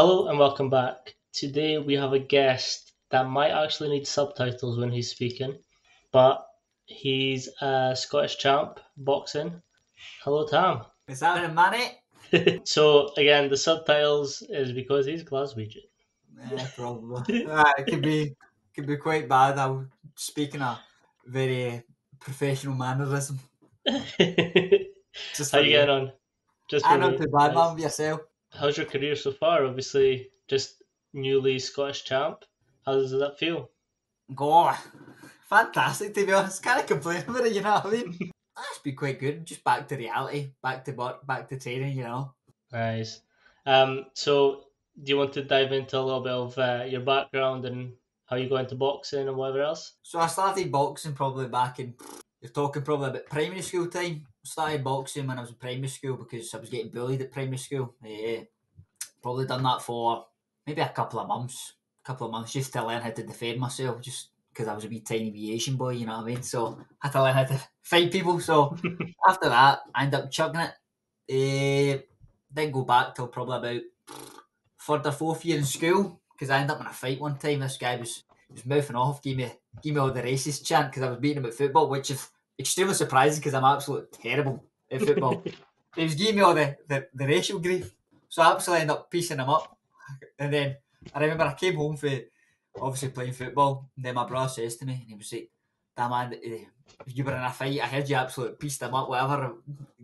Hello and welcome back. Today we have a guest that might actually need subtitles when he's speaking, but he's a Scottish champ boxing. Hello, Tham. Is that a minute? So again, the subtitles is because he's Glaswegian. Yeah, probably. Ah, it could be could be quite bad. I'm speaking a very professional mannerism. Just How you getting on? Just I for know me. too bad, Nice. man. Yourself. How's your career so far? Obviously, just newly Scottish champ. How does that feel? Go. Fantastic to be honest. Can't complain about it. You know what I mean? That's been quite good. Just back to reality. Back to work. Back to training. You know. Nice. Um, so do you want to dive into a little bit of uh, your background and how you got into boxing and whatever else? So I started boxing probably back in. You're talking probably about primary school time. Started boxing when I was in primary school because I was getting bullied at primary school. Yeah, probably done that for maybe a couple of months. A couple of months just to learn how to defend myself, just because I was a wee tiny wee Asian boy. You know what I mean? So I had to learn how to fight people. So after that, I ended up chugging it. Eh, didn't go back till probably about third or fourth year in school because I ended up in a fight one time. This guy was was mouthing off, gave me gave me all the racist chant because I was beating him at football, which is extremely surprising because I'm absolutely terrible at football. he was giving me all the, the, the racial grief, so I absolutely ended up piecing him up. And then I remember I came home for obviously playing football, and then my brother says to me, and he was like, "Damn man, eh, you were in a fight. I heard you absolutely pieced him up, whatever.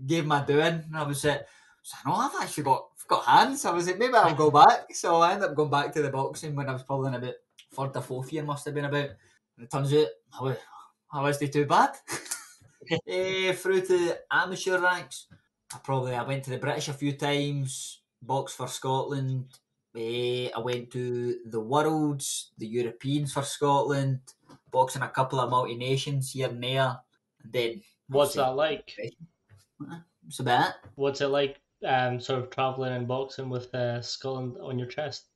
Gave him a doing." And I was like, so, "No, I've actually got got hands." I was like, "Maybe I'll go back." So I ended up going back to the boxing when I was probably in about third or fourth year, must have been about. And it turns out I was, I wasn't too bad. Eh, through to amateur ranks, I probably I went to the British a few times, boxed for Scotland. Eh, I went to the Worlds, the Europeans for Scotland, boxing a couple of multi nations here and there, and then What's that like? it's about it. What's it like um, sort of traveling and boxing with uh, Scotland on your chest?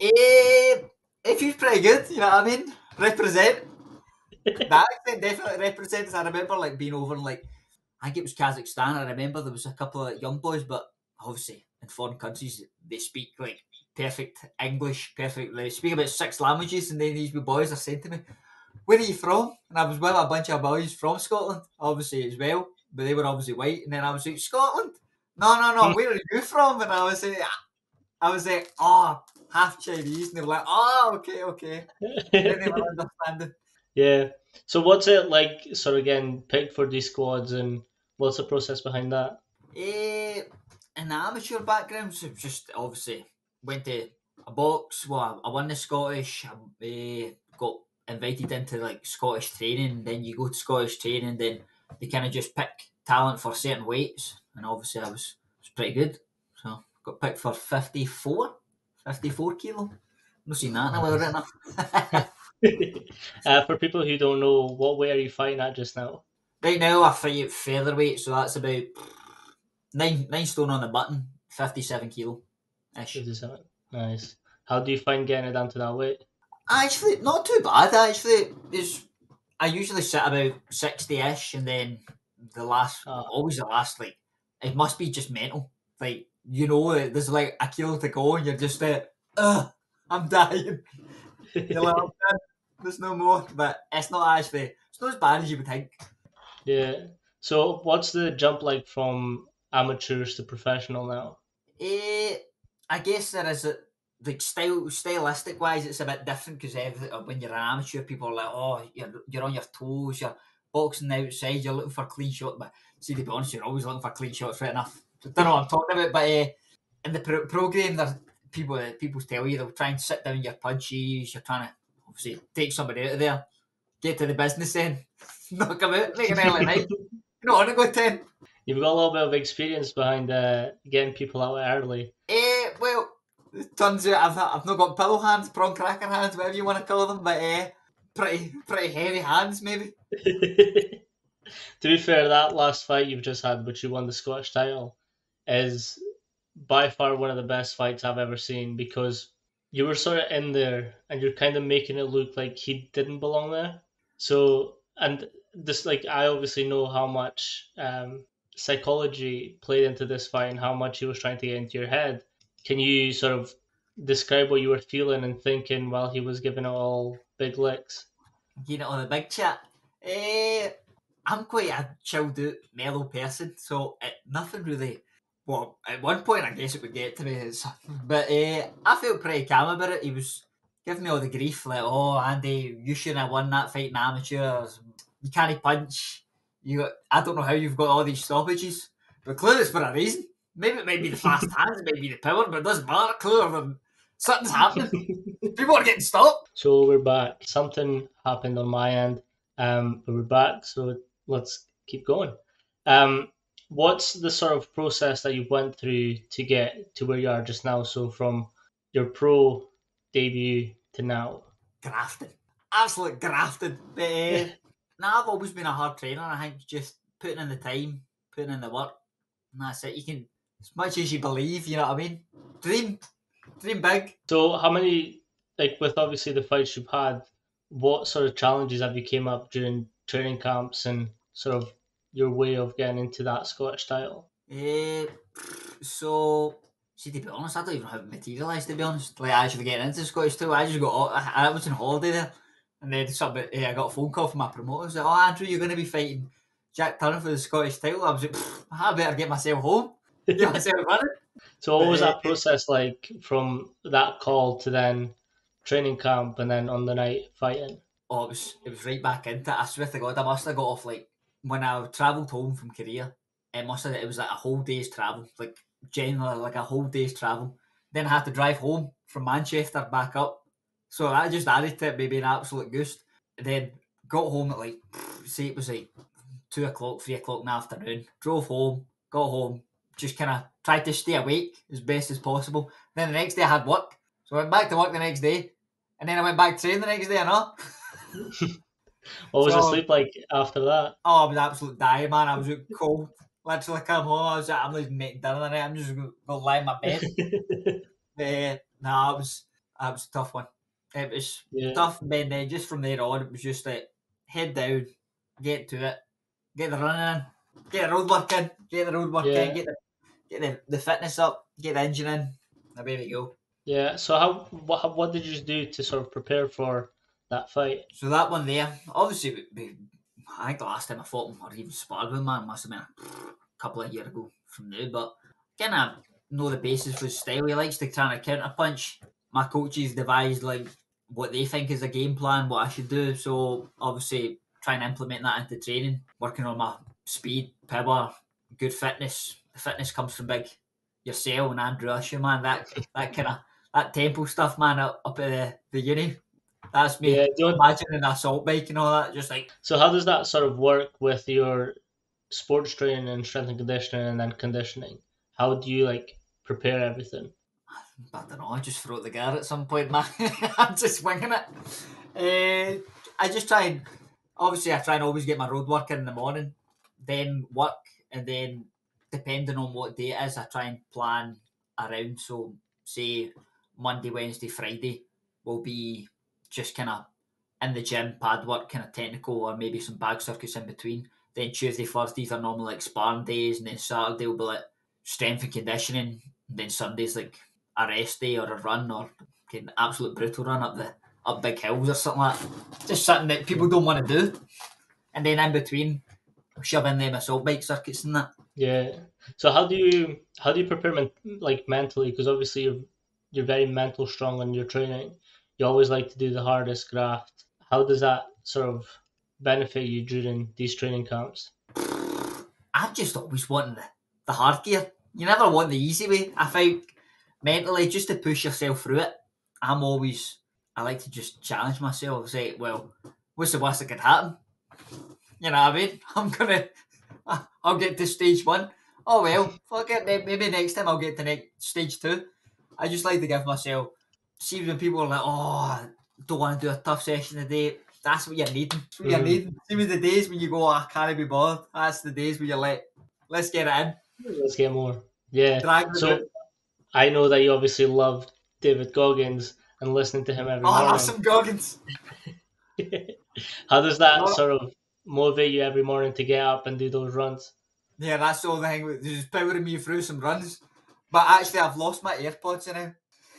Eh, it feels pretty good, you know what I mean? Represent. The accent definitely represents. I remember like being over in like I think it was Kazakhstan. I remember there was a couple of young boys, but obviously in foreign countries they speak like perfect English, perfect. They speak about six languages, and then these wee boys are saying to me, "Where are you from?" And I was with a bunch of boys from Scotland, obviously as well, but they were obviously white. And then I was like, "Scotland? No, no, no. Where are you from?" And I was like, "I was like, oh, half Chinese," and they were like, "Oh, okay, okay." then they were understanding. Yeah. So what's it like, sort of getting picked for these squads, and what's the process behind that? In the amateur background, so just obviously went to a box. Well, I won the Scottish. I eh, got invited into like Scottish training. Then you go to Scottish training. Then they kind of just pick talent for certain weights, and obviously I was was pretty good. So got picked for 54, 54 kilo. Not seen that in a while right now. uh, for people who don't know, what weight are you fighting at just now? Right now, I fight featherweight, so that's about nine nine stone on the button, fifty seven kilo ish. 57. Nice. How do you find getting it down to that weight? Actually, not too bad. Actually, is I usually sit about sixty ish, and then the last, Oh. always the last, like it must be just mental. Like you know, uh, there's like a kilo to go, and you're just like, ugh, I'm dying. You're like, "I'm done. There's no more. But it's not actually, it's not as bad as you would think. yeah. So what's the jump like from amateurs to professional now? Eh, I guess there is a like style stylistic wise, it's a bit different because when you're an amateur, people are like, oh, you're you're on your toes, you're boxing outside, you're looking for clean shot. But see, to be honest, you're always looking for clean shots, right enough. I don't know what I'm talking about, but uh, in the pro- program, there's people people tell you they'll try and sit down your punches. You're trying to obviously take somebody out of there, get to the business end, knock them out, make an early night. You know, on to go ten. You've got a little bit of experience behind uh, getting people out early. Eh, well, it turns out I've, I've not got pillow hands, prawn cracker hands, whatever you want to call them, but eh, pretty pretty heavy hands maybe. to be fair, that last fight you've just had, which you won the Scottish title, is by far one of the best fights I've ever seen because you were sort of in there and you're kind of making it look like he didn't belong there. So, and this, like, I obviously know how much um, psychology played into this fight and how much he was trying to get into your head. Can you sort of describe what you were feeling and thinking while he was giving it all big licks? You know, the big chat. Eh, I'm quite a chilled out, mellow person, so it, nothing really. Well, at one point, I guess it would get to me, it's, but uh, I felt pretty calm about it. He was giving me all the grief, like, "Oh, Andy, you shouldn't have won that fight in amateurs. You can't punch. You, got, I don't know how you've got all these stoppages, but clearly it's for a reason. Maybe it might be the fast hands, it might be the power, but it doesn't matter. Clearly, something's happening. People are getting stopped. So we're back. Something happened on my end, um, but we're back. So let's keep going. Um, what's the sort of process that you went through to get to where you are just now? So from your pro debut to now, grafted, absolute grafted. But uh, nah, I've always been a hard trainer. I think just putting in the time, putting in the work, and that's it. You can as much as you believe. You know what I mean? Dream, dream big. So how many like with obviously the fights you've had? What sort of challenges have you came up during training camps and sort of your way of getting into that Scottish title? Uh, so, see, to be honest, I don't even have materialised, to be honest. Like, I actually getting into Scottish title, I just got, I, I was on holiday there, and then somebody, uh, I got a phone call from my promoter, said, oh, Andrew, you're going to be fighting Jack Turner for the Scottish title. I was like, I better get myself home, get myself running. So, what was that process like from that call to then training camp and then on the night fighting? Oh, it was it was right back into it. I swear to God, I must have got off like when I travelled home from Korea. It must have it was like a whole day's travel, like generally like a whole day's travel. Then I had to drive home from Manchester back up, so that just added to it, maybe an absolute goose. Then got home at like say it was like two o'clock, three o'clock in the afternoon. Drove home, got home, just kind of tried to stay awake as best as possible. Then the next day I had work, so I went back to work the next day, and then I went back to train the next day. I know. what was so, the sleep like after that? Oh, I was absolute dying, man. I was cold. Literally come home, I was like, I'm not even making dinner tonight. I'm just going to lie in my bed. uh, nah, it was, it was a tough one. It was yeah. tough, and then just from there on, it was just like head down, get to it, get the running in, get the road work in, get the road work yeah. in, get the get the, the fitness up, get the engine in, and away we go. Yeah. So how what what did you do to sort of prepare for that fight? So that one there, obviously, I think the last time I fought him or even sparred with him, man, must have been a couple of years ago from now. But kind of know the basis for his style. He likes to kind of counter punch. My coaches devised like what they think is a game plan, what I should do. So obviously, try and implement that into training, working on my speed, power, good fitness. The fitness comes from big yourself and Andrew Usher, man. That that kind of that tempo stuff, man, up, up at the, the uni. That's me yeah, don't... imagining an assault bike and all that. Just like so, how does that sort of work with your sports training and strength and conditioning, and then conditioning? How do you like prepare everything? I don't know. I just throw the gear at some point, man. I'm just winging it. Uh, I just try and obviously I try and always get my road work in the morning, then work, and then depending on what day it is, I try and plan around. So say Monday, Wednesday, Friday will be just kind of in the gym, pad work, kind of technical, or maybe some bag circuits in between. Then Tuesday, Thursdays are normally like sparring days, and then Saturday will be like strength and conditioning. And then Sunday's like a rest day or a run or an absolute brutal run up the up big hills or something like that. Just something that people don't want to do. And then in between, shove in them assault bike circuits and that. Yeah. So how do you how do you prepare men- like mentally? Because obviously you're you're very mental strong in your training. You always like to do the hardest graft. How does that sort of benefit you during these training camps? I've just always wanted the, hard gear. You never want the easy way. I think mentally, just to push yourself through it. I'm always I like to just challenge myself. Say, well, what's the worst that could happen? You know what I mean? I'm gonna, I'll get to stage one. Oh well, fuck it. Maybe next time I'll get to next stage two. I just like to give myself. See when people are like, "Oh, don't want to do a tough session today." That's what you're needing. That's what mm. you're needing. See me the days when you go, oh, "I can't be bothered." That's the days where you're like, "Let's get it in." Let's get more. Yeah. so I know that you obviously love David Goggins and listening to him every oh, morning. Oh, some Goggins. How does that sort of motivate you every morning to get up and do those runs? Yeah, that's the only thing. Just powering me through some runs. But actually, I've lost my AirPods now.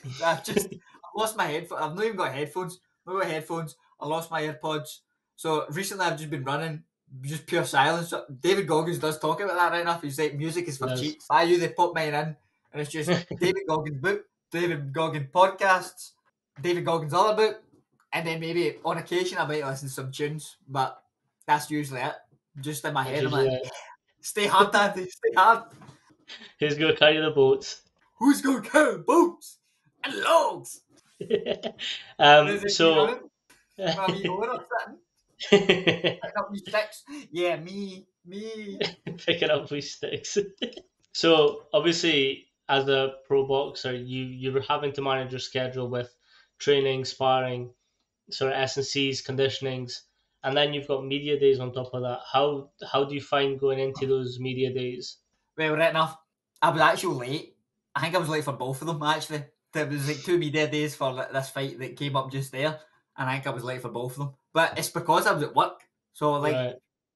I've just I've lost my headphones. I've not even got headphones. I've not got headphones. I lost my AirPods. So recently I've just been running just pure silence. David Goggins does talk about that right enough. He's like, music is for Yes. cheats. I usually put mine in, and it's just David Goggins book, David Goggins podcasts, David Goggins other book, and then maybe on occasion I might listen to some tunes, but that's usually it. Just in my head, I'm like, stay hard, Daddy, stay hard. Who's gonna carry the boats? Who's going to carry the boats and logs? um, so you running? Am I going up something? Picking up these sticks? Yeah, me, me. picking up with sticks. so obviously, as a pro boxer, you you're having to manage your schedule with training, sparring, sort of S and C's, conditionings, and then you've got media days on top of that. How how do you find going into those media days? Well, right enough. I was actually late. I think I was late for both of them actually. There was like two media days for this fight that came up just there, and I think I was late for both of them. But it's because I was at work. So like right.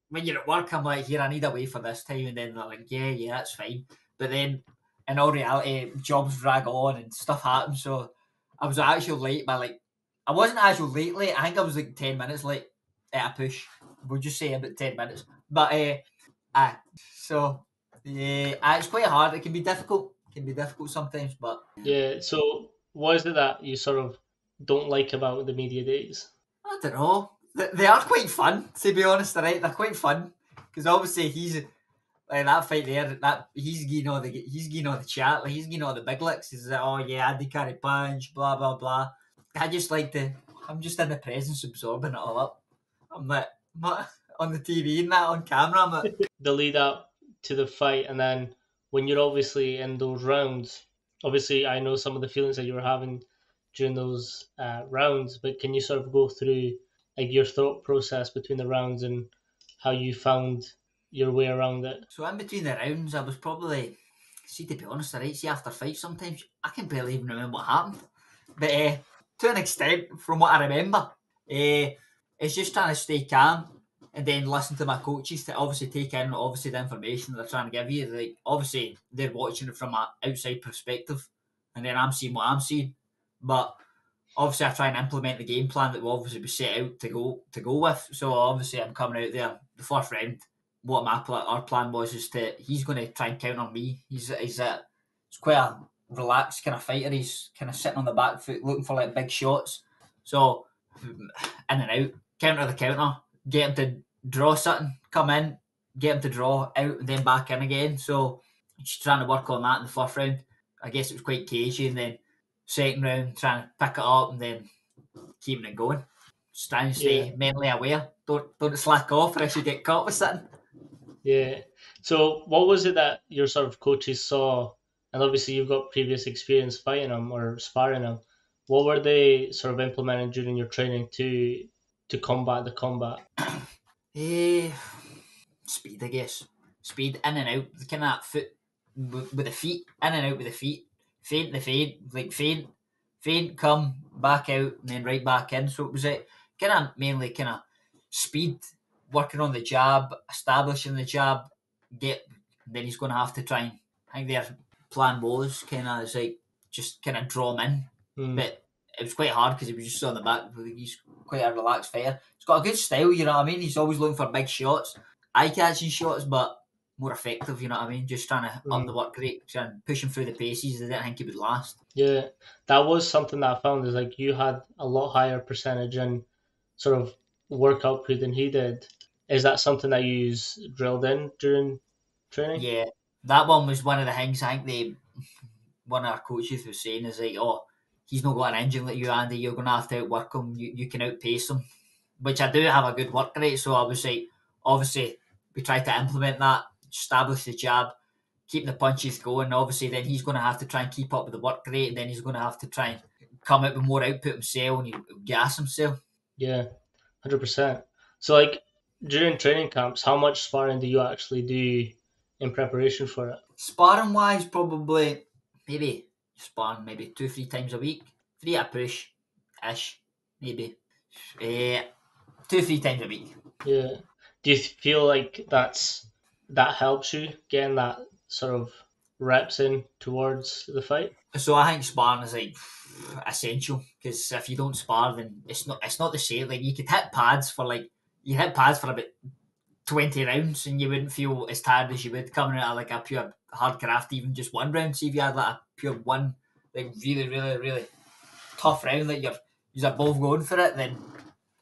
when you're at work, I'm like, here, I need a way for this time, and then they're like, yeah, yeah, that's fine. But then in all reality, jobs drag on and stuff happens. So I was actually late by like, I wasn't actually late late. I think I was like ten minutes late at a push. We'll just say about ten minutes. But uh, uh so yeah, uh, it's quite hard. It can be difficult. Can be difficult sometimes, but Yeah. So what is it that you sort of don't like about the media days? I don't know. They, they are quite fun, to be honest. Right, they're quite fun because obviously he's like that fight there. That he's getting all the he's getting all the chat. Like he's getting all the big licks. He's like, oh yeah, Andy carry punch, blah blah blah. I just like to. I'm just in the presence, absorbing it all up. I'm like, I'm on the TV and that on camera. I'm like, the lead up to the fight and then when you're obviously in those rounds obviously i know some of the feelings that you were having during those uh, rounds but can you sort of go through like your thought process between the rounds and how you found your way around it So in between the rounds, I was probably see to be honest, right? See after fights, sometimes I can barely even remember what happened. But uh, to an extent, from what I remember, uh, it's just trying to stay calm and then listen to my coaches to obviously take in obviously the information they're trying to give you. Like obviously they're watching it from an outside perspective, and then I'm seeing what I'm seeing. But obviously I try and implement the game plan that will obviously be set out to go to go with. So obviously I'm coming out there the first round what my pl- our plan was is to he's going to try and count on me. He's he's a he's quite a relaxed kind of fighter. He's kind of sitting on the back foot looking for like big shots. So in and out, counter the counter, get him to draw something, come in, get him to draw out, and then back in again. So she's trying to work on that in the first round. I guess it was quite cagey, and then second round trying to pick it up and then keeping it going. Just trying to stay Yeah. mentally aware. Don't don't slack off or else you get caught with something. yeah so what was it that your sort of coaches saw and obviously you've got previous experience fighting them or sparring them what were they sort of implementing during your training to to combat the combat Eh, speed, I guess. Speed in and out, kind of foot with, with the feet, in and out with the feet. Feint the feint, like feint, feint, come back out, and then right back in. So it was it kind of mainly kind of speed, working on the jab, establishing the jab, get. Then he's going to have to try and. I think their plan was kind of like just kind of draw him in, Hmm. but it was quite hard because he was just on the back. He's quite a relaxed fighter. He's got a good style, you know what I mean. He's always looking for big shots, eye catching shots, but more effective. You know what I mean. Just trying to up Mm. the work rate, trying to push him through the paces. I didn't think he would last. Yeah, that was something that I found is like you had a lot higher percentage in sort of work output than he did. Is that something that you drilled in during training? Yeah, that one was one of the things I think they one of our coaches was saying is like, oh, he's not got an engine like you, Andy. You're gonna have to outwork him. You you can outpace him, which I do have a good work rate. So I was like, obviously, we try to implement that, establish the jab, keep the punches going. Obviously, then he's gonna have to try and keep up with the work rate, and then he's gonna have to try and come out with more output himself and gas himself. Yeah, hundred percent. So like during training camps, how much sparring do you actually do in preparation for it? Sparring wise, probably maybe sparring maybe two, three times a week. Three at a push ish, maybe. Uh, two, three times a week. Yeah. Do you feel like that's that helps you getting that sort of reps in towards the fight? So I think sparring is like essential because if you don't spar, then it's not it's not the same. Like you could hit pads for like you hit pads for about twenty rounds, and you wouldn't feel as tired as you would coming out of like a pure hard craft, even just one round. See if you had like a pure one, like really, really, really tough round, that you're you're both going for it, then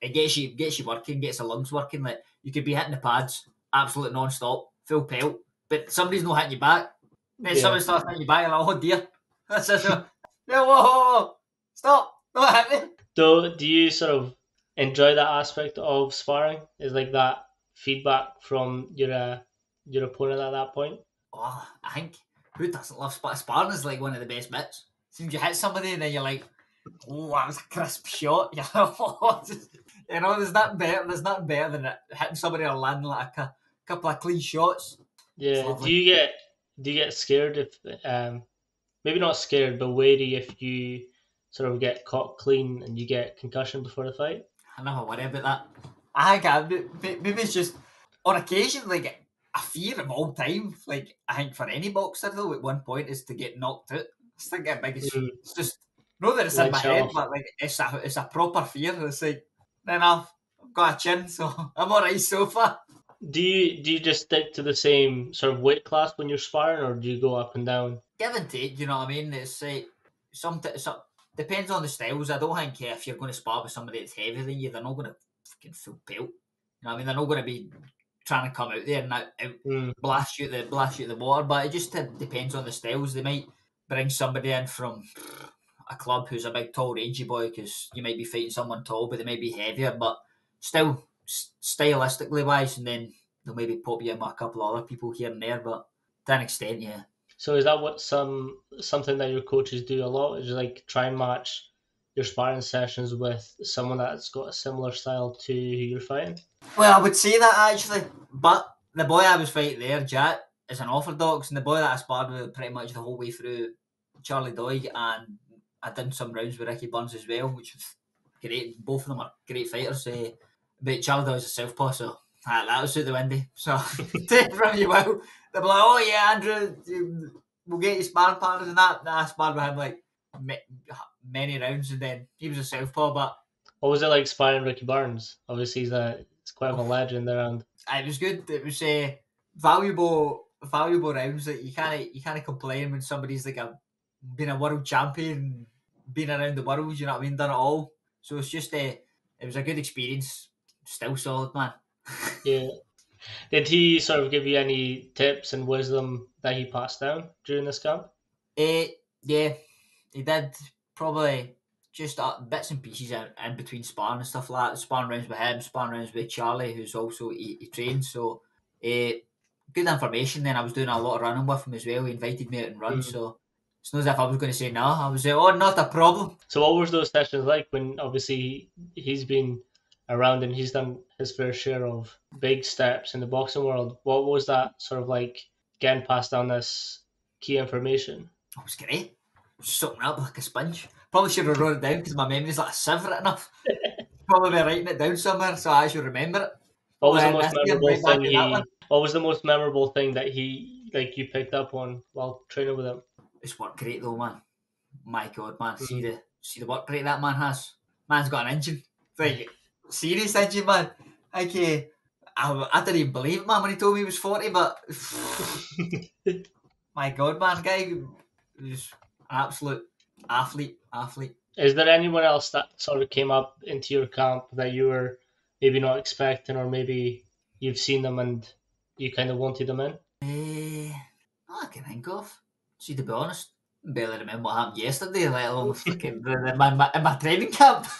it gets you gets you working, gets the lungs working. Like you could be hitting the pads absolutely non-stop, full pelt, but somebody's not hitting you back. Then Yeah. somebody starts hitting you back, you're like, oh dear. That's it. No, whoa, whoa, whoa, whoa. stop, not hit me. So, do you sort of enjoy that aspect of sparring? Is like that feedback from your uh, your opponent at that point? Oh, I think who doesn't love sparring? Sparring is like one of the best bits. Seems you hit somebody and then you're like, oh, that was a crisp shot. You're like, just- you know, there's nothing better. There's nothing better than hitting somebody or landing like a cou- couple of clean shots. Yeah. Do you get do you get scared if um maybe not scared but wary if you sort of get caught clean and you get concussion before the fight? I never worry about that. I think I, maybe it's just on occasion like a fear of all time. Like I think for any boxer though, at one point is to get knocked out. It's like the biggest. Mm. It's just not that it's in my head, off. but like it's a it's a proper fear. It's like then I've I've got a chin, so I'm alright so far. Do you do you just stick to the same sort of weight class when you're sparring, or do you go up and down? Give and take, you know what I mean? It's like some, some depends on the styles. I don't think uh, if you're going to spar with somebody that's heavier than you, they're not going to fucking full pelt. You know what I mean? They're not going to be trying to come out there and out, out Mm. blast you the blast you the water. But it just uh, depends on the styles. They might bring somebody in from a club who's a big tall rangy boy because you might be fighting someone tall, but they might be heavier. But still, s- stylistically wise, and then they'll maybe pop you in with a couple of other people here and there. But to an extent, yeah. So is that what some something that your coaches do a lot? Is like try and match your sparring sessions with someone that's got a similar style to who you're fighting? Well, I would say that actually, but the boy I was fighting there, Jack, is an orthodox, and the boy that I sparred with pretty much the whole way through, Charlie Doig, and I done some rounds with Ricky Burns as well, which was great. Both of them are great fighters. Uh, but Charlie Doig's a southpaw, so that, that was out the window. So take from you well. They'll be like, oh yeah, Andrew, we'll get you sparring partners and that. Nah, I sparred with him like many rounds, and then he was a southpaw, but What was it like sparring Ricky Burns? Obviously, he's a he's quite of a legend around. it was good. It was uh, valuable, valuable rounds that you can't you can't complain when somebody's like a been a world champion, been around the world. You know what I mean? Done it all. So it's just a, it was a good experience. Still solid, man. Yeah. Did he sort of give you any tips and wisdom that he passed down during this camp? Eh, yeah, he did probably just uh, bits and pieces in, in between sparring and stuff like that. Sparring rounds with him, sparring rounds with Charlie, who's also he, he trains. So, eh, good information. Then I was doing a lot of running with him as well. He invited me out and run. Mm. So it's not as if I was going to say no. I was like, oh, not a problem. So what was those sessions like when obviously he's been around and he's done his fair share of big steps in the boxing world? What was that sort of like getting passed down this key information? It was great. Soaking up like a sponge. Probably should have wrote it down because my memory's like a sieve right enough. Probably be writing it down somewhere so I should remember it. What was the most memorable thing that he what was the most memorable thing that he like you picked up on while training with him? It's work rate though, man. My God, man, see the see the work rate that man has. Man's got an engine, like serious engine, man. Like, eh, I, I didn't even believe it, man, when he told me he was forty. But my God, man, guy was absolute athlete, athlete. Is there anyone else that sort of came up into your camp that you were maybe not expecting or maybe you've seen them and you kind of wanted them in? All I can think of. See, to be honest, I barely remember what happened yesterday, let alone fucking the, the, my, my, in my training camp.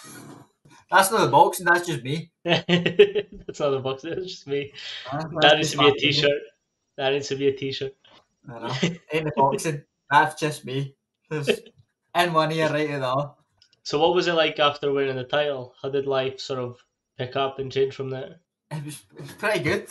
that's not the boxing, that's just me. That's not a box, that's just me. That needs to be a t shirt. That needs to be a t shirt. I know. Ain't the boxing. That's just me. There's in one ear, right in the other. So, what was it like after winning the title? How did life sort of pick up and change from there? It was, it was pretty good.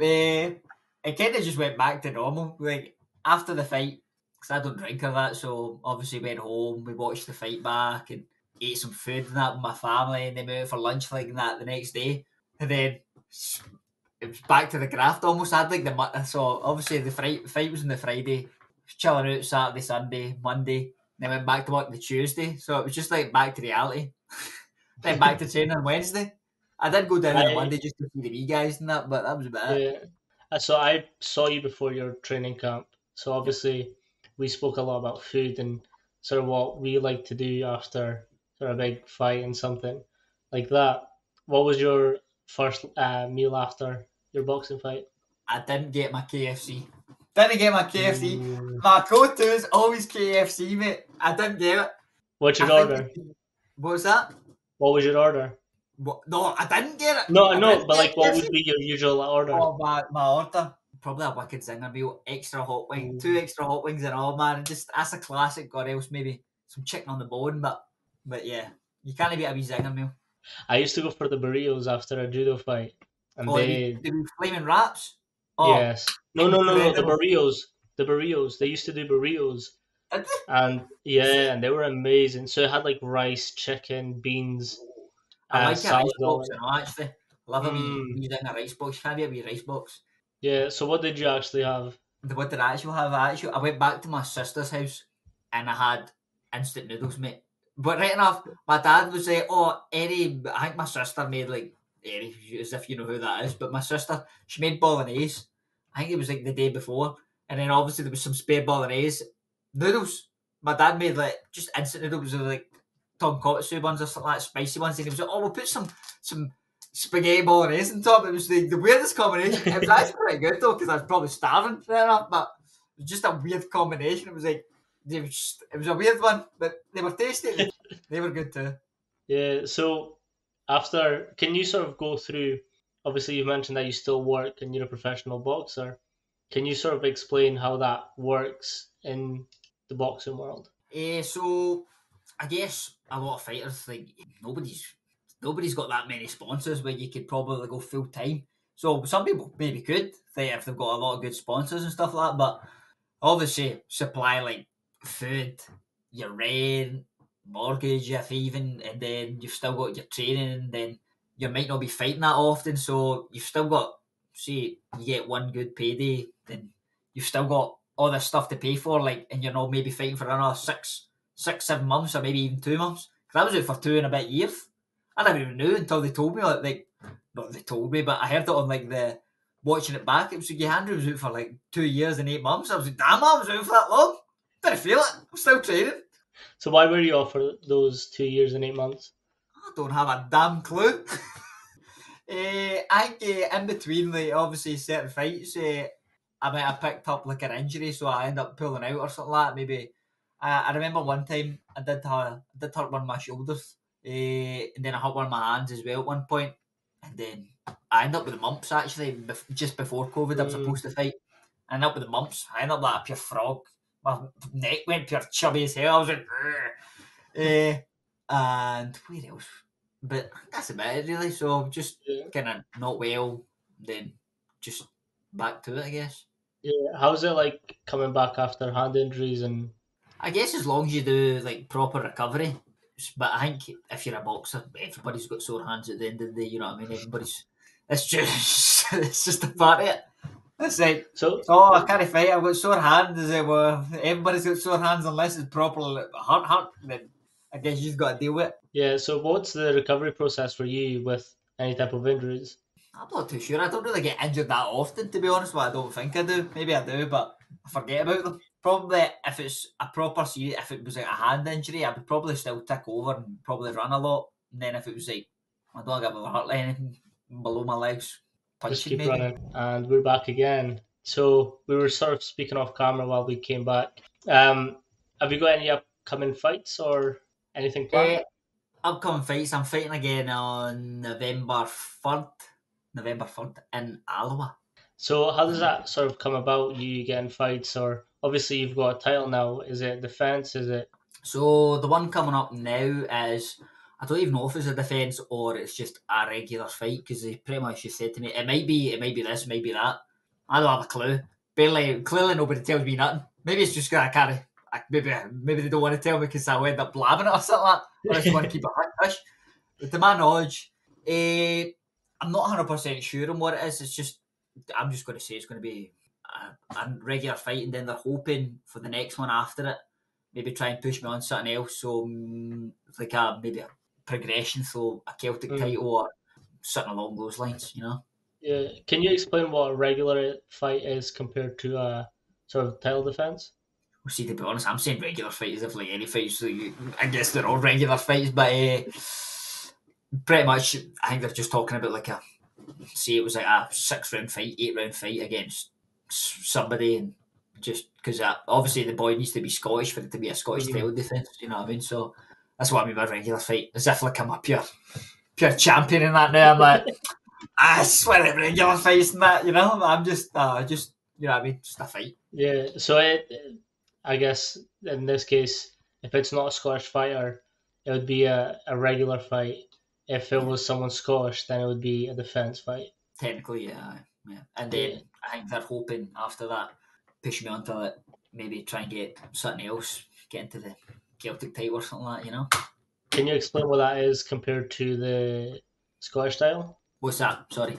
Uh, it kind of just went back to normal. Like after the fight, because I don't drink or that, so obviously went home. We watched the fight back and ate some food and that with my family, and then we went for lunch like that the next day. And then it was back to the graft. Almost I had like the so obviously the fight fight was on the Friday. Chilling out Saturday, Sunday, Monday. then went back to work the Tuesday. So it was just like back to reality. then back to training on Wednesday. I did go down on Monday just to see the wee guys and that, but that was about. Yeah. Uh, So I saw you before your training camp. So obviously we spoke a lot about food and sort of what we like to do after sort of a big fight and something like that. What was your first uh, meal after your boxing fight? I didn't get my KFC. Didn't get my KFC. Mm. My go-to is always KFC, mate. I didn't get it. What's your I think- order? What was that? What was your order? What? No, I didn't get it. No, I no, but get like, what KFC. would be your usual order? Oh, my, my order. Probably a wicked zinger meal, extra hot wing, two extra hot wings and all, man. Just that's a classic. God else maybe some chicken on the bone, but but yeah, you can't beat a wee zinger meal. I used to go for the burritos after a judo fight, and Oh, they the, the flaming wraps. Oh, yes, no, no, no, no, the burritos, the burritos. They used to do burritos, and yeah, and they were amazing. So it had like rice, chicken, beans. I uh, like a rice box. in actually, love a wee, Mm. wee zinger rice box. Can't be a wee rice box. Yeah. So what did you actually have? The what did I actually have? I actually I went back to my sister's house and I had instant noodles, mate. But right enough, my dad was like, "Oh, Eddie, I think my sister made like Eddie, as if you know who that is." But my sister, she made bolognese. I think it was like the day before, and then obviously there was some spare bolognese noodles. My dad made like just instant noodles with like Tom tonkotsu ones or something like that, spicy ones, and he was like, "Oh, we'll put some some." Spaghetti bolognese on top. It was the, the weirdest combination. It was actually pretty good though, because I was probably starving fair enough, but it was just a weird combination. It was like they were just, it was a weird one, but they were tasty. they were good too. Yeah. So after, can you sort of go through? Obviously, you mentioned that you still work and you're a professional boxer. Can you sort of explain how that works in the boxing world? Uh, so I guess a lot of fighters like nobody's nobody's got that many sponsors where you could probably go full time. So some people maybe could if they've got a lot of good sponsors and stuff like that, but obviously supply like food, your rent, mortgage if even, and then you've still got your training, and then you might not be fighting that often, so you've still got say you get one good payday, then you've still got all this stuff to pay for, like, and you're not maybe fighting for another six, six, seven months, or maybe even two months. Because I was out for two and a bit years. I never even knew until they told me, like, like, not they told me, but I heard it on like the watching it back. It was like Andrew was out for like two years and eight months. I was like, damn, I was out for that long. Didn't feel it. I'm still training. So why were you off for those two years and eight months? I don't have a damn clue. uh, I think uh, in between, like obviously certain fights, uh, I might have picked up like an injury, so I end up pulling out or something like that. Maybe I, I remember one time I did I did hurt one of my shoulders, uh, and then I hurt one of my hands as well at one point, and then I end up with the mumps actually bef- just before COVID. I was Mm. supposed to fight. I ended up with the mumps. I ended up like a pure frog. My neck went pure chubby as hell. I was like, uh, and where else? But that's about it really. So just Yeah. kind of not well, then just back to it, I guess. Yeah. How's it like coming back after hand injuries and I guess as long as you do like proper recovery. But I think if you're a boxer, everybody's got sore hands at the end of the day. You know what I mean? Everybody's. It's just it's just a part of it. It's like so? oh I can't fight. I've got sore hands. It well? Everybody's got sore hands unless it's properly hurt. Hurt. Then I guess you just got to deal with it. Yeah. So what's the recovery process for you with any type of injuries? I'm not too sure. I don't really get injured that often, to be honest. But I don't think I do. Maybe I do, but I forget about them. Probably if it's a proper see, if it was like a hand injury, I would probably still tick over and probably run a lot. And then if it was like I don't get hurt anything below my legs, Just keep maybe. running. And we're back again. So we were sort of speaking off camera while we came back. Um, have you got any upcoming fights or anything planned? Eh, upcoming fights. I'm fighting again on November third. November third in Alloa. So how does that sort of come about? You getting fights, or obviously you've got a title now. Is it defense? Is it? So the one coming up now is I don't even know if it's a defence or it's just a regular fight because they pretty much just said to me it might be it might be this, maybe that. I don't have a clue. Barely, clearly nobody tells me nothing. Maybe it's just gonna carry. I, maybe maybe they don't want to tell me because I'll end up blabbing it or something like that. I just want to keep it hush. But to my knowledge, eh, I'm not 100 percent sure on what it is. It's just I'm just going to say it's going to be a, a regular fight, and then they're hoping for the next one after it maybe try and push me on something else. So mm, like a maybe a progression, so a Celtic Mm. title or something along those lines. You know. Yeah. Can you explain what a regular fight is compared to a sort of title defense? Well, see, to be honest, I'm saying regular fight as if like any fights. So you, I guess they're all regular fights, but uh, pretty much, I think they're just talking about like a see, it was like a six round fight, eight round fight against somebody, and just because obviously the boy needs to be Scottish for it to be a Scottish Mhm. title defense. You know what I mean? So that's what I mean by regular fight. As if like I'm a pure, pure champion in that now. I'm like, I swear at regular fights and that. You know, I'm just, uh, just you know what I mean, just a fight. Yeah. So it, I guess in this case, if it's not a Scottish fighter, it would be a, a regular fight. If it was someone Scottish, then it would be a defense fight. Technically, yeah, yeah. And then Yeah. I think they're hoping after that push me onto it, maybe try and get something else, get into the Celtic title or something like that. You know, Can you explain what that is compared to the Scottish title? what's that? Sorry.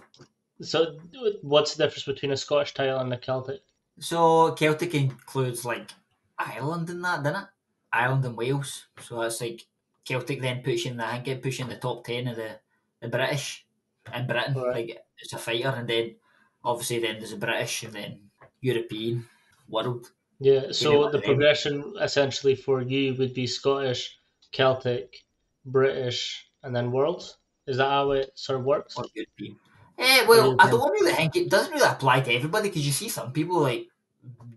So, what's the difference between a Scottish title and a Celtic? So Celtic includes like Ireland in that, doesn't it? Ireland and Wales. So that's like Celtic then pushing the I think it pushing the top ten of the, the British in Britain. Right. Like it's a fighter and then obviously then there's a British and then European world. Yeah, so the progression essentially for you would be Scottish, Celtic, British, and then World. Is that how it sort of works? or European. Eh, well, I don't really think it doesn't really apply to everybody because you see some people like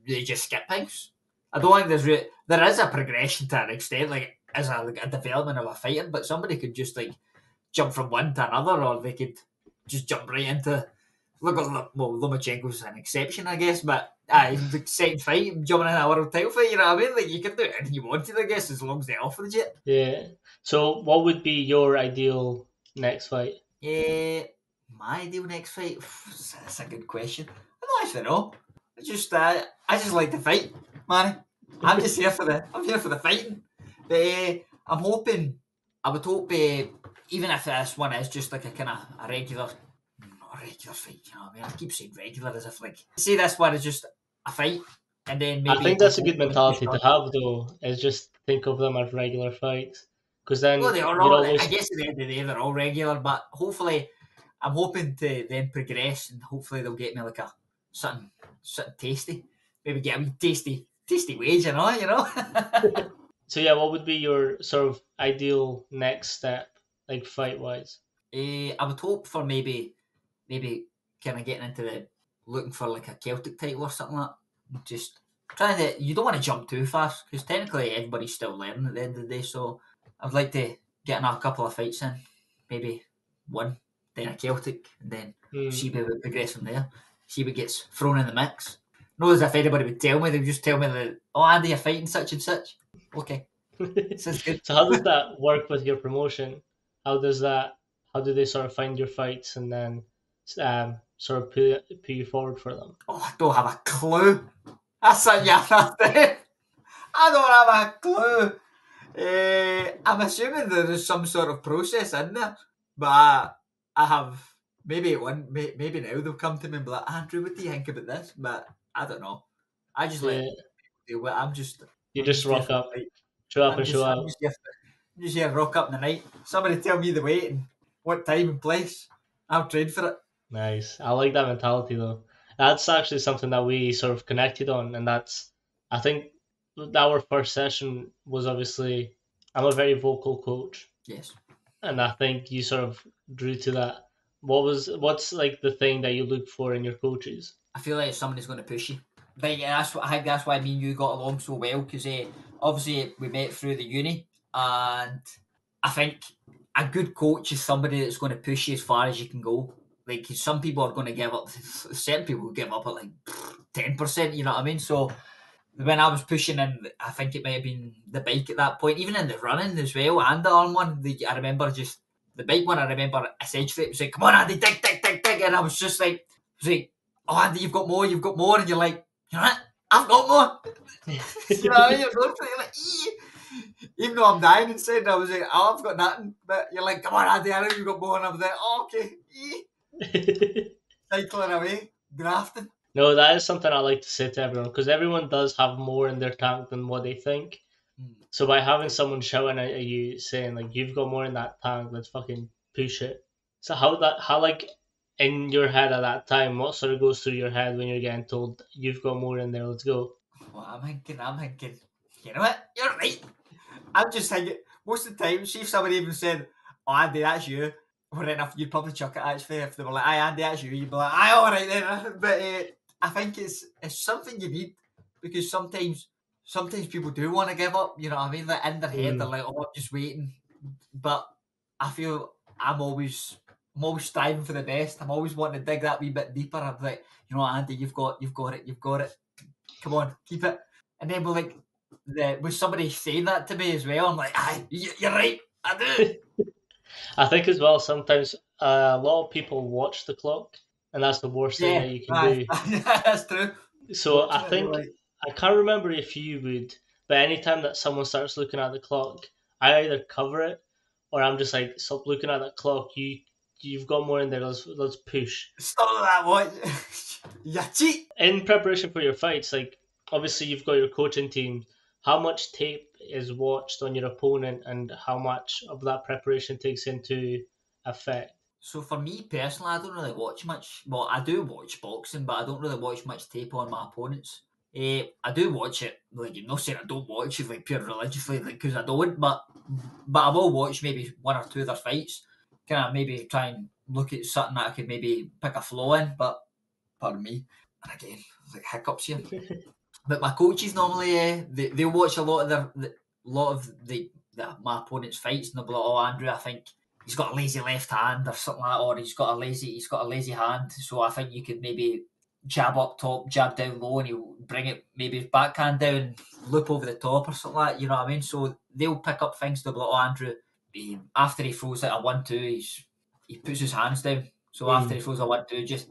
they just skip things. I don't think there's re- there is a progression to an extent, like as a, like a development of a fighter, but somebody could just like jump from one to another, or they could just jump right into. Look at well, Lomachenko's an exception, I guess, but uh, the second fight, jumping in a world title fight, you know what I mean? Like you can do anything you wanted, I guess, as long as they offered you. Yeah. So, what would be your ideal next fight? Yeah, my ideal next fight. That's a good question. I don't actually know. I just, uh, I just like to fight, man. I'm just here for the, I'm here for the fighting. But uh, I'm hoping, I would hope, uh, even if this one is just like a kind of a regular, not a regular fight. You know what I mean? I keep saying regular as if like, say this one is just a fight, and then maybe I think that's a good mentality to have, though, is just think of them as regular fights. Because then Well, they are all. always. I guess at the end of the day, they're all regular. But hopefully, I'm hoping to then progress, and hopefully they'll get me like a something, something tasty. Maybe get a wee tasty, tasty wage, you know, you know. So, yeah, what would be your sort of ideal next step, like fight wise? Eh, I would hope for maybe, maybe kind of getting into the looking for like a Celtic title or something like. that. Just trying to. You don't want to jump too fast because technically everybody's still learning at the end of the day. So I'd like to get in a couple of fights in, maybe one, then a Celtic, and then see where we progress from there. See what gets thrown in the mix. Not as if anybody would tell me, they would just tell me that, oh, Andy, you're fighting such and such. Okay, sounds good. so, how does that work with your promotion? How does that? How do they sort of find your fights and then um, sort of put, put you forward for them? Oh, I don't have a clue. That's a nothing. I don't have a clue. Eh, I'm assuming there is some sort of process in there, but I, I have maybe one. may- Maybe now they'll come to me and be like, Andrew, what do you think about this? But I don't know. I just let Yeah, do I'm just. you I'm just rock up, show up I'm and just, show I'm up. just here, I'm just here rock up in the night. Somebody tell me the weight and what time and place. I'll trade for it. Nice. I like that mentality though. That's actually something that we sort of connected on, and that's I think our first session was obviously I'm a very vocal coach, Yes. and I think you sort of drew to that. What was what's like the thing that you look for in your coaches? I feel like somebody's going to push you. But yeah, that's what I think. That's why me and you got along so well because uh, obviously we met through the uni, and I think a good coach is somebody that's going to push you as far as you can go. Like some people are going to give up. Certain people give up at like ten percent. You know what I mean? So when I was pushing in, I think it might have been the bike at that point, even in the running as well, and the arm one. The, I remember just the bike one. I remember essentially it was like, "Come on, Andy, dig, dig, dig, dig," and I was just like, was like, "Oh, Andy, you've got more, you've got more," and you're like, "You know what? I've got more." you know what I mean? You're going for it, you're like, "Ee." even though I'm dying inside, I was like, "Oh, I've got nothing," but you're like, "Come on, Andy, I know you've got more," and I was like, "Oh, okay." Cycling away, grafting. no, that is something I like to say to everyone because everyone does have more in their tank than what they think. Hmm. So by having someone shouting at you saying like you've got more in that tank, let's fucking push it. So how that how like in your head at that time, what sort of goes through your head when you're getting told you've got more in there, let's go? Well, I'm thinking, I'm thinking, you know what? You're right. I'm just thinking, most of the time, see if somebody even said, Oh, Andy, that's you. Well, enough, you'd probably chuck it actually if they were like, Aye, Andy, that's you. You'd be like, Aye, all right then. But uh, I think it's it's something you need because sometimes sometimes people do want to give up. You know what I mean? Like in their head, Mm. they're like, "Oh, I'm just waiting." But I feel I'm always I'm always striving for the best. I'm always wanting to dig that wee bit deeper. I'm like, you know, what, Andy, you've got you've got it, you've got it. Come on, keep it. And then we're like, the, with somebody saying that to me as well, I'm like, aye, you're right, I do. I think as well sometimes uh, a lot of people watch the clock, and that's the worst thing that you can do. aye, that's true. So I think like, I can't remember if you would, but anytime that someone starts looking at the clock, I either cover it or I'm just like, stop looking at that clock. You you've got more in there. Let's let's push. stop that you cheat. In preparation for your fights, like obviously you've got your coaching team. How much tape is watched on your opponent, and how much of that preparation takes into effect? So for me personally, I don't really watch much. Well, I do watch boxing, but I don't really watch much tape on my opponents. Eh, I do watch it. Like I'm not saying I don't watch it like pure religiously, like because I don't. But but I will watch maybe one or two of their fights. Kind of maybe try and look at something that I could maybe pick a flaw in. But pardon me. And again, like hiccups here. but my coaches normally uh, they they watch a lot of their the, lot of the, the my opponent's fights and they'll be like, "Oh, Andrew, I think." he's got a lazy left hand or something like that, or he's got a lazy he's got a lazy hand. So I think you could maybe jab up top, jab down low, and he'll bring it maybe his backhand down, loop over the top or something like that. You know what I mean? So they'll pick up things. They'll be like, "Oh, Andrew." He, after he throws like a one-two, he's he puts his hands down. So Mm. after he throws a one-two, just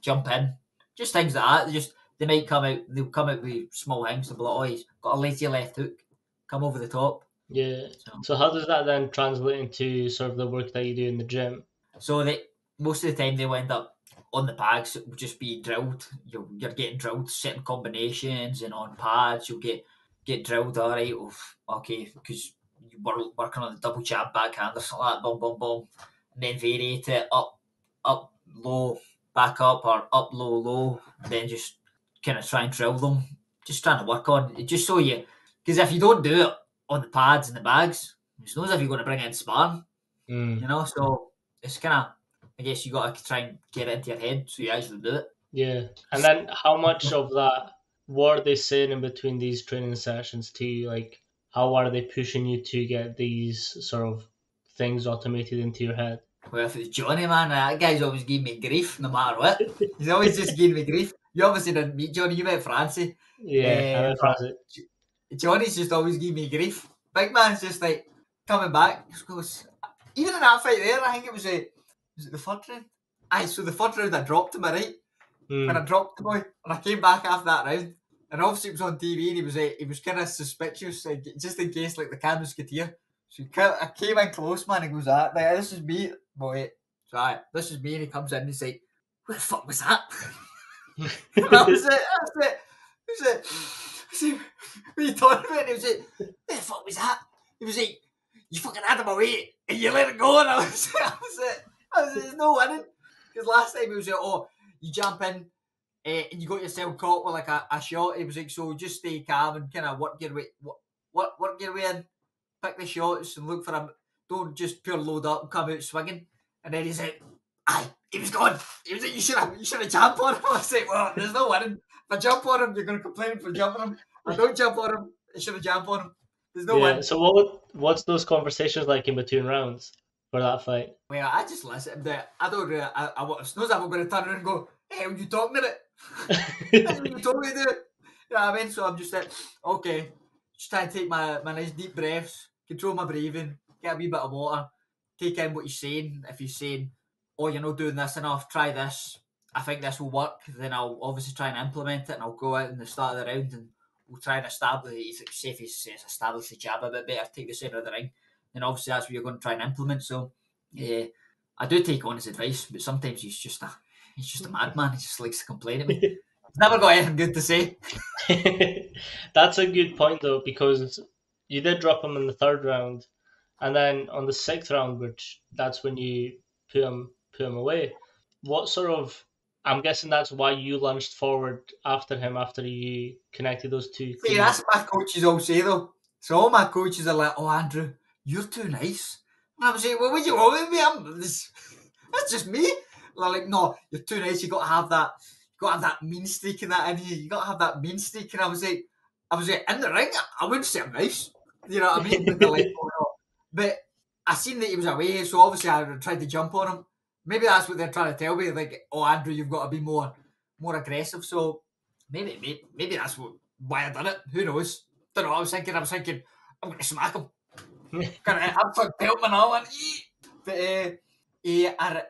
jump in. Just things like that. They just they might come out. They'll come out with small things. They'll be like, "Oh, he's got a lazy left hook. Come over the top." Yeah. So, So how does that then translate into sort of the work that you do in the gym? So they most of the time they'll end up on the bags. It will just be drilled. You're, you're getting drilled certain combinations and on pads. You'll get get drilled. All right, oof, okay, because you were working on the double jab backhand or something like that. Boom, boom, boom, and then variate it up, up, low, back up, or up, low, low. Then just kind of try and drill them. Just trying to work on it, just so you. Because if you don't do it on the pads and the bags, who knows if you're going to bring in sparring Mm. you know. So it's kind of, I guess you got to try and get it into your head so you actually do it. Yeah. And then how much of that, what are they saying in between these training sessions to you? Like, how are they pushing you to get these sort of things automated into your head? Well, if it's Johnny, man, that guy's always giving me grief no matter what. He's always just giving me grief. You obviously didn't meet Johnny, you met Francie. Yeah. Eh, I'm in France. Johnny's just always giving me grief. Big man's just like coming back. Goes, even in that fight there, I think it was a, was it the third round? Aye, so the third round I dropped him, right? Mm. when I dropped the boy, and I came back after that round, and obviously it was on TV, and he was uh, he was kind of suspicious, like, just in case like the cameras could hear. So ca- I came in close, man. He goes, "Ah, like, this is me, boy." So I, this is me, and he comes in, and he's like, "What the fuck was that?" that was it. That's it. Was like, I said, "What are you talking about?" And he was like, "What the fuck was that?" He was like, "You fucking had him away, and you let it go." And I was, I was like, I was "There's no winning." Because last time he was like, "Oh." you jump in uh, and you got yourself caught with like a, a shot. It was like, so just stay calm and kind of work your way, work, work, work your way in, pick the shots and look for them. Don't just pure load up and come out swinging. And then he's like, aye, he was gone. He was like, you should have, you should have jumped on him. I was like, well, there's no winning. If I jump on him, you're going to complain for jumping him. If I don't jump on him, I should have jumped on him. There's no yeah. win. So what would, what's those conversations like in between rounds for that fight? Well, I just listen. I don't really, I, I, I suppose I'm going to turn around and go, hey, are you talking about it? Told me to do. What I mean? So I'm just like, okay, just try and take my, my nice deep breaths, control my breathing, get a wee bit of water, take in what he's saying. If he's saying, oh, you're not doing this enough, try this. I think this will work. Then I'll obviously try and implement it and I'll go out in the start of the round and we'll try and establish, if, say if he says establish the jab a bit better, take the centre of the ring, then obviously that's what you're going to try and implement. So, yeah, I do take on his advice, but sometimes he's just a he's just a madman. He just likes to complain at me. He's never got anything good to say. That's a good point though, because you did drop him in the third round, and then on the sixth round, which that's when you put him put him away. What sort of? I'm guessing that's why you lunged forward after him after you connected those two. See, that's what my coaches all say though. So all my coaches are like, "Oh, Andrew, you're too nice." And I was like, "What would you want with me? I'm this, that's just me." Like, "No, you're too nice. You got to have that. You got to have that mean streak in that in you. Got to have that mean streak." And I was like, "I was like in the ring. I wouldn't say I'm nice. You know what I mean?" But, like, oh, but I seen that he was away, so obviously I tried to jump on him. Maybe that's what they're trying to tell me. Like, "Oh, Andrew, you've got to be more more aggressive." So maybe maybe, maybe that's what, why I done it. Who knows? Don't know. what I was thinking. I was thinking I'm going to smack him. Gonna have to belt me now and But uh, yeah, I,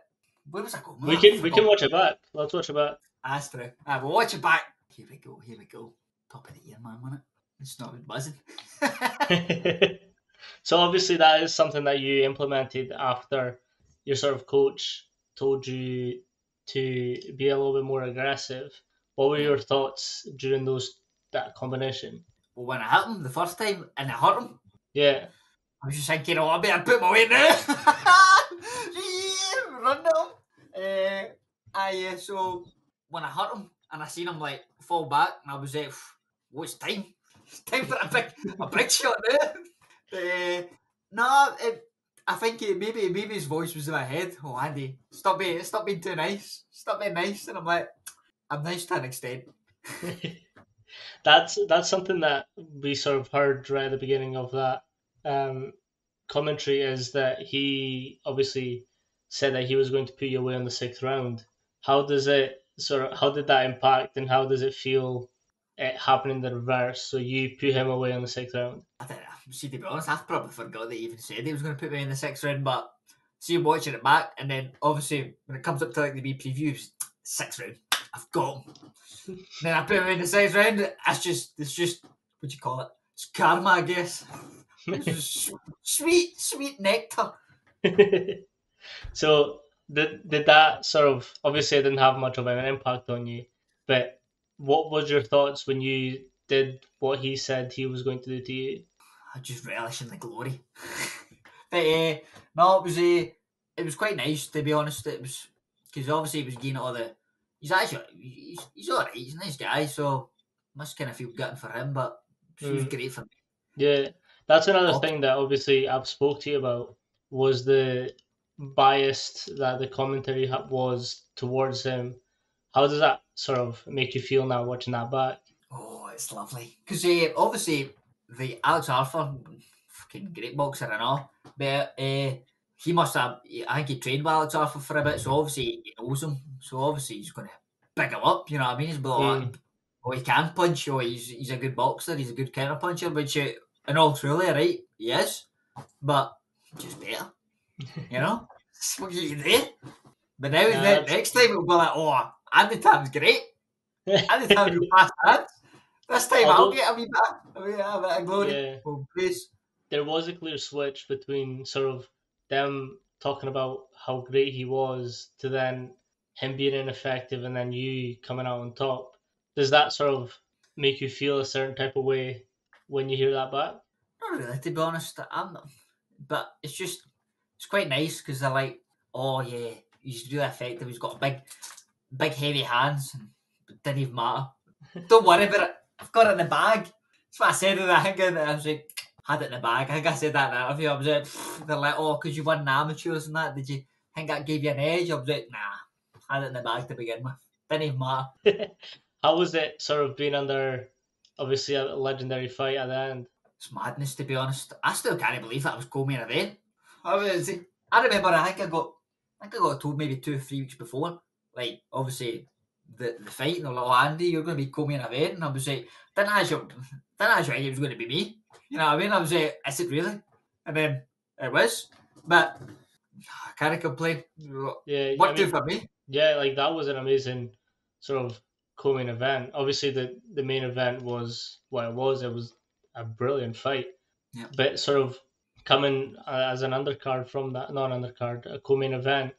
where was I going? We can we can watch it back. Let's watch it back. Ah, that's true. Ah, I will watch it back. Here we go. Here we go. Top of the year, man. Wasn't it? It's not been buzzing. so obviously that is something that you implemented after your sort of coach told you to be a little bit more aggressive. What were your thoughts during those that combination? Well, when I hit him the first time and I hurt him, yeah, I was just thinking, oh, I better put my weight now. Run down. Uh, I, uh, so when I hurt him and I seen him like fall back, and I was like, what's time? It's time for a big, a big shot now. Uh, no, it, I think it, maybe maybe his voice was in my head. Oh, Andy, stop being stop being too nice. Stop being nice. And I'm like, I'm nice to an extent. that's that's something that we sort of heard right at the beginning of that um, commentary is that he obviously said that he was going to put you away on the sixth round. How does it sort of how did that impact and how does it feel it happening the reverse? So you put him away on the sixth round. I don't know. See, to be honest, I probably forgot that he even said he was going to put me in the sixth round. But see watching it back, and then obviously when it comes up to like the B previews, sixth round, I've got him. then I put him in the sixth round. That's just it's just what do you call it? It's karma, I guess. sweet, sweet nectar. so did did that sort of obviously it didn't have much of an impact on you, but what was your thoughts when you did what he said he was going to do to you? I just relish in the glory. but uh, no, it was uh, it was quite nice to be honest. It was because obviously he was getting all the. He's actually he's, he's all right. He's a nice guy, so must kind of feel gutting for him, but he mm. was great for me. Yeah, that's another oh. thing that obviously I've spoke to you about was the biased that the commentary was towards him. How does that sort of make you feel now watching that back? Oh, it's lovely because uh, obviously the Alex Arthur, fucking great boxer and all, but uh, he must have. I think he trained with Alex Arthur for a bit, so obviously he knows him. So obviously he's going to pick him up. You know what I mean? He's like, mm. oh, he can punch. Oh, he's he's a good boxer. He's a good counter puncher. Which, uh, in all truly, right, he is, but just better. You know, what you do. But now, yeah, the next time it'll be like, oh, Andy Tham's great. Andy will pass that. This time Although, I'll get a wee bit, a wee bit of glory. Yeah. Oh. There was a clear switch between sort of them talking about how great he was to then him being ineffective and then you coming out on top. Does that sort of make you feel a certain type of way when you hear that back? Not really, to be honest. I'm, not, but it's just it's quite nice because they're like, oh yeah, he's really effective. He's got big, big heavy hands. But didn't even matter. Don't worry about it. I've got it in the bag. That's what I said in the thing. I was like, had it in the bag. I think I said that in an interview. I was like, they're like, oh, because you won amateurs and that. Did you think that gave you an edge? I was like, nah, had it in the bag to begin with. Didn't even matter. How was it sort of being under, obviously, a legendary fight at the end? It's madness, to be honest. I still can't believe that I was co-main event. I was, I remember, I think I got, I think I got told maybe two or three weeks before. Like, obviously, the, the fight, and they're like, oh, Andy, you're going to be co-main event. And I was like, didn't actually, didn't actually it was going to be me. You know what I mean? I was like, is it really? And then it was. But I can't complain. Yeah, what I mean, do for me? Yeah, like that was an amazing sort of co-main event. Obviously, the the main event was what it was. It was a brilliant fight. Yeah. But sort of coming uh, as an undercard from that, non undercard, a co-main event.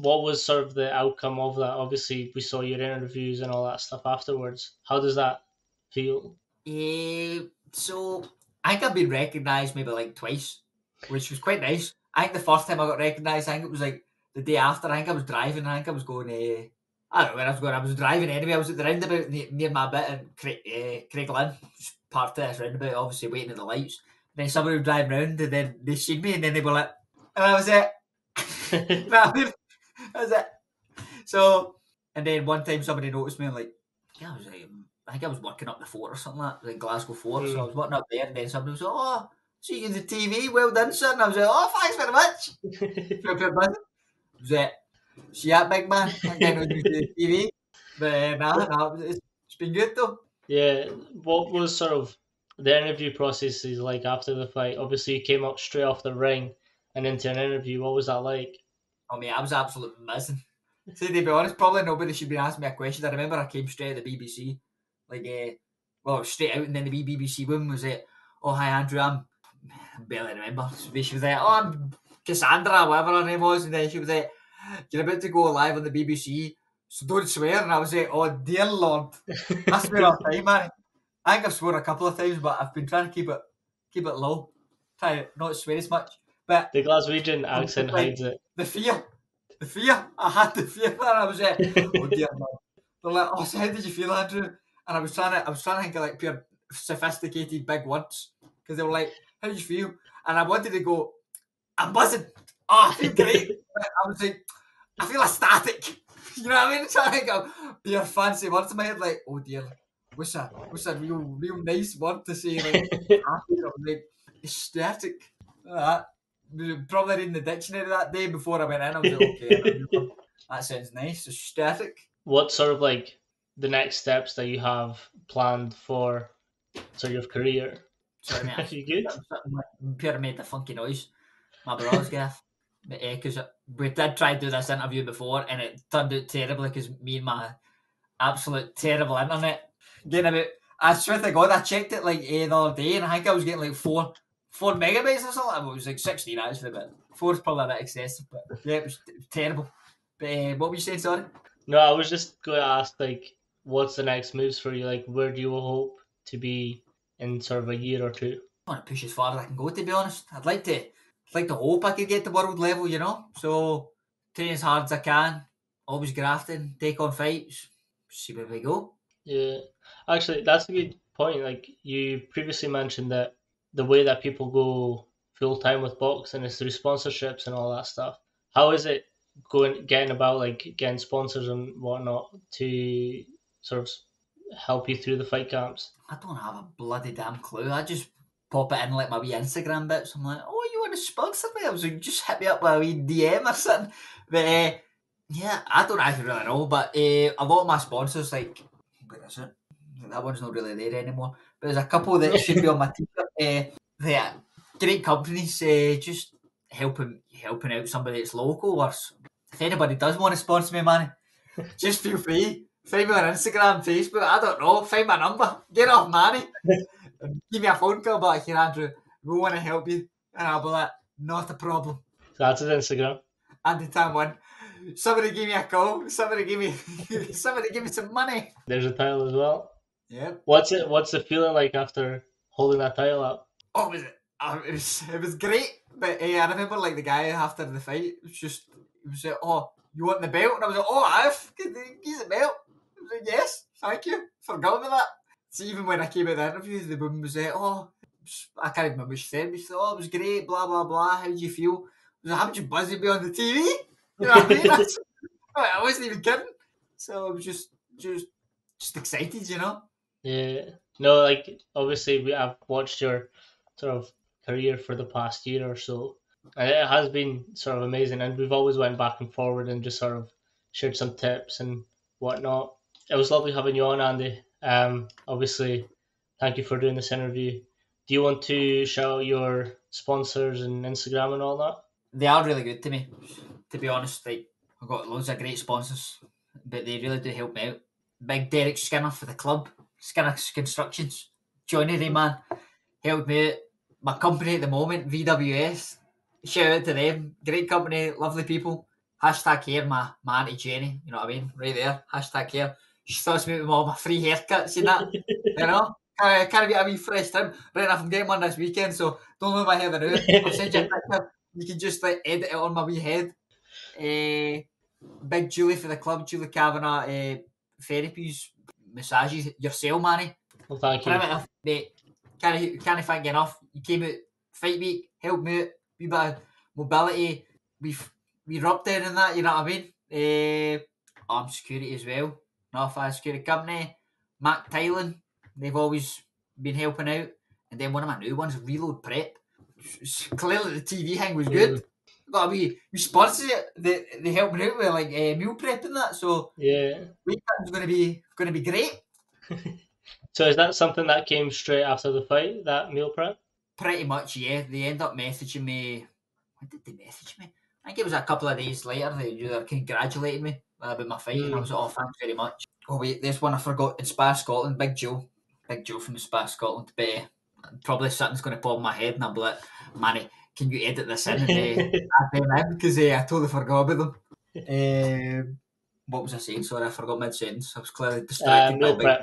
What was sort of the outcome of that? Obviously, we saw your interviews and all that stuff afterwards. How does that feel? Uh, so I think I've been recognised maybe like twice, which was quite nice. I think the first time I got recognised, I think it was like the day after. I think I was driving. I think I was going. Uh, I don't know where I was going. I was driving anyway. I was at the roundabout near, my bit in Craig, uh, Craig Lynn, part of this roundabout, obviously waiting at the lights. Then somebody was driving round and then they seen me and then they were like, and I was it. that was it. So, and then one time somebody noticed me and like, yeah, I was like, I think I was working up the fort or something like that, like Glasgow Fort. Mm. So I was working up there and then somebody was like, oh, see you in the TV, well done, sir. And I was like, oh, thanks very much. was it. See that big man? I can't know the TV. But uh, nah, nah, it's been good though. Yeah. What was sort of the interview process is like after the fight? Obviously, you came up straight off the ring and into an interview. What was that like? I mean, I was absolutely missing. See, to be honest, probably nobody should be asking me a question. I remember I came straight at the BBC, like, uh, well, straight out, and then the BBC woman was like, "Oh, hi, Andrew. I'm I barely remember." She was like, "Oh, I'm Cassandra, whatever her name was," and then she was like, "You're about to go live on the BBC, so don't swear." And I was like, "Oh, dear Lord, swear all the time, man. I think I've sworn a couple of times, but I've been trying to keep it keep it low, try not swear as much." But the Glaswegian accent like, hides it. The fear, the fear. I had the fear there. I was uh, like, oh dear man. They're like, oh, so how did you feel, Andrew? And I was trying to, I was trying to think of like pure sophisticated big words because they were like, how do you feel? And I wanted to go, I'm buzzing. Oh, I feel great. I was like, I feel ecstatic. You know what I mean? Trying to go pure fancy words in my head, like, oh dear, what's a what's a real real nice word to say? Like, happy, like ecstatic. That probably reading the dictionary that day before I went in. I was like, okay, that sounds nice. Ecstatic. What sort of like the next steps that you have planned for sort of career? Sorry, mate. Are you good? Pure made the funky noise. My brother's gaff. Because uh, we did try to do this interview before and it turned out terribly because me and my absolute terrible internet getting about. I swear to God, I checked it like eh, the other day and I think I was getting like four four megabytes or something. It was like sixteen actually, but four is probably a bit excessive. But yeah, it was, it was terrible. But uh, what were you saying? Sorry. No, I was just going to ask like, what's the next moves for you? Like, where do you hope to be in sort of a year or two? I want to push as far as I can go. To be honest, I'd like to. I'd like to hope I could get to world level. You know, so train as hard as I can. Always grafting, take on fights, see where we go. Yeah, actually, that's a good point. Like you previously mentioned that the way that people go full time with boxing is through sponsorships and all that stuff. How is it going getting about like getting sponsors and whatnot to sort of help you through the fight camps? I don't have a bloody damn clue. I just pop it in like my wee Instagram bits. I'm like, oh, you want to sponsor me? I was like, just hit me up with a wee DM or something. But uh, yeah, I don't actually really know. But uh, a lot of my sponsors, like, where is it? That one's not really there anymore. But there's a couple that should be on my t-shirt uh, they great companies uh, just helping helping out somebody that's local or if anybody does want to sponsor me man just feel free. Find me on Instagram Facebook I don't know. Find my number. Get off money give me a phone call back here Andrew. We want to help you. And I'll be like not a problem. That's his Instagram. Andy Time One somebody give me a call somebody give me somebody give me some money there's a title as well yeah what's it what's the feeling like after holding that title up. Oh, was it? Uh, it was it was great, but uh, I remember like the guy after the fight it was just he was like, "Oh, you want the belt?" And I was like, "Oh, I've he's a belt." I was like, "Yes, thank you." for Forgot about that. So even when I came at the interview, the woman was like, "Oh, I can't remember what she said. She said, "Oh, it was great." Blah blah blah. How did you feel? I was like, "How much buzzy be on the TV?" You know what I mean? I wasn't even kidding. So I was just just just excited, you know. Yeah. No, like obviously we I've watched your sort of career for the past year or so, and it has been sort of amazing. And we've always went back and forward and just sort of shared some tips and whatnot. It was lovely having you on, Andy. Um, obviously, thank you for doing this interview. Do you want to shout out your sponsors and Instagram and all that? They are really good to me. To be honest, like I've got loads of great sponsors, but they really do help me out. Big Derek Skinner for the club Skinner Constructions, Johnny man, helped me out. My company at the moment, VWS, shout out to them. Great company, lovely people. Hashtag here, my, my auntie Jenny, you know what I mean? Right there, hashtag here. She starts me with all my free haircuts and that, you know? I, can I get a wee fresh trim? Right enough, I'm getting one this weekend, so don't leave my hair now. I'll send you a picture. You can just like edit it on my wee head. Uh, big Julie for the club, Julie Kavanagh, uh, therapies, massages, yourself, Manny. Well, thank you. Primitive, mate. Can't, can't thank you enough. You came out fight week, helped me out, wee bit of mobility. We've we rubbed in and that, you know what I mean? Uh, armed security as well. North Security Company. Mac Tylan, they've always been helping out. And then one of my new ones, Reload Prep. Clearly the TV hang was good. Got a wee, wee sponsor they help me out with like uh, meal prep and that. So Yeah. weekend's gonna be gonna be great. So is that something that came straight after the fight, that meal prep? Pretty much, yeah. They end up messaging me. When did they message me? I think it was a couple of days later. They were congratulating me about my fight, and I was like, "Oh, thanks very much." Oh wait, there's one I forgot in Spa Scotland. Big Joe, Big Joe from Spa Scotland. But uh, probably something's going to pop in my head, and I'll be like, "Manny, can you edit this in?" And, uh, add them in because uh, I totally forgot about them. Um, what was I saying? Sorry, I forgot mid sentence. I was clearly distracted. Uh, meal prep.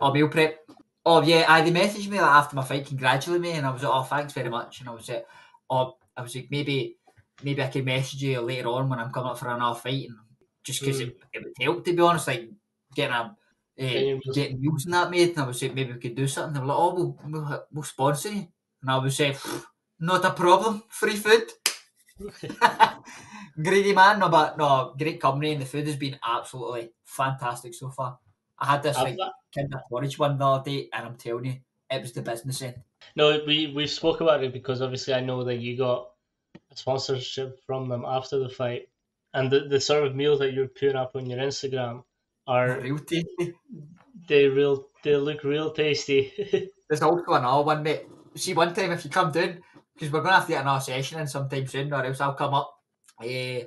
Oh, meal prep. Oh yeah, I they messaged me like, after my fight, congratulating me, and I was like, "Oh, thanks very much." And I was like, "Oh, I was like, maybe, maybe I can message you later on when I'm coming up for another fight, and just because it, it would help to be honest, like getting a." Uh, getting meals and that made, and I was like, maybe we could do something. They were like, oh, we'll, we'll, we'll sponsor you. And I was like, not a problem, free food. Greedy man, no, but no, great company, and the food has been absolutely fantastic so far. I had this like Kinder Porridge one the other day, and I'm telling you, it was the business end. No, we we spoke about it because obviously I know that you got a sponsorship from them after the fight, and the, the sort of meals that you're putting up on your Instagram are Real tasty. they real they look real tasty. There's also another one, mate. See, one time if you come down, because we're going to have to get another session in sometime soon, or else I'll come up. Eh,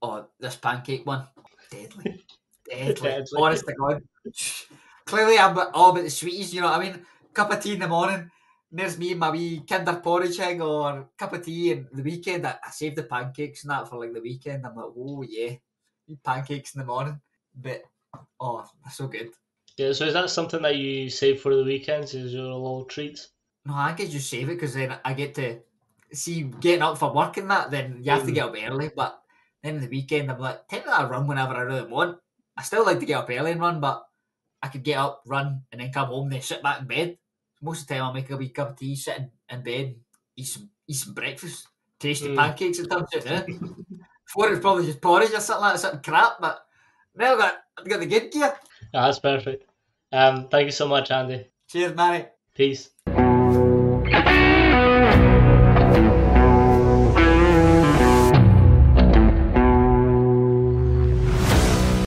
oh, this pancake one. Deadly. Deadly. Deadly. Honest to God. Clearly, I'm all about the sweeties, you know what I mean? Cup of tea in the morning. There's me and my wee Kinder Porridge thing, or cup of tea and the weekend. I, I save the pancakes and that for like the weekend. I'm like, oh yeah, pancakes in the morning. But, oh, so good. yeah, so is that something that you save for the weekends? Is your little treat? No, I can just save it because then I get to see getting up for work and that. Then you have to Mm. get up early, but then in the weekend I'm like, technically I run whenever I really want. I still like to get up early and run, but I could get up, run, and then come home, then sit back in bed. Most of the time I'll make a wee cup of tea, sit in, in bed, eat some eat some breakfast, tasty Mm. pancakes and stuff. Eh? Before it was probably just porridge or something like that, something crap, but now I've got I've got the good gear. Ah, that's perfect. Um, thank you so much, Andy. Cheers, Manny. Peace.